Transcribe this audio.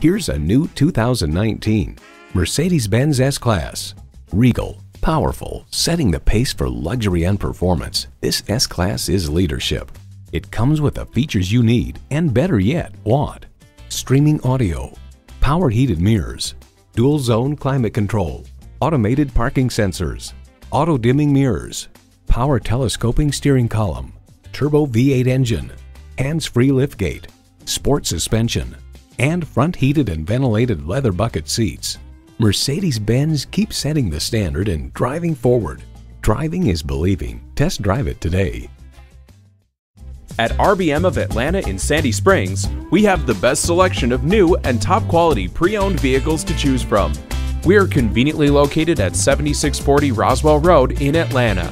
Here's a new 2019 Mercedes-Benz S-Class. Regal, powerful, setting the pace for luxury and performance. This S-Class is leadership. It comes with the features you need and better yet, want. Streaming audio, power heated mirrors, dual zone climate control, automated parking sensors, auto dimming mirrors, power telescoping steering column, turbo V8 engine, hands-free liftgate, sport suspension, and front heated and ventilated leather bucket seats. Mercedes-Benz keeps setting the standard in driving forward. Driving is believing. Test drive it today. At RBM of Atlanta in Sandy Springs, we have the best selection of new and top quality pre-owned vehicles to choose from. We are conveniently located at 7640 Roswell Road in Atlanta.